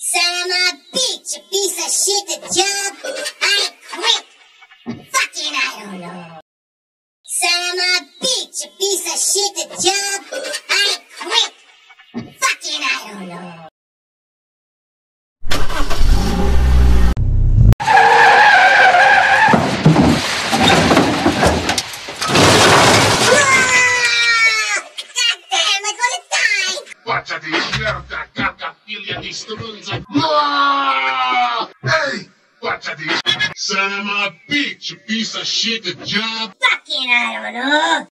Son of a bitch, you piece of shit, the job, I quit. Fucking, I don't know. Son of a bitch, you piece of shit, the job, I quit. Fucking, I don't know. Ah! Die! Faccia di merda, cacca, figlia di strunza. Ah! Ehi, faccia di... Son of a bitch, piece of shit, job. Fucking, I don't know.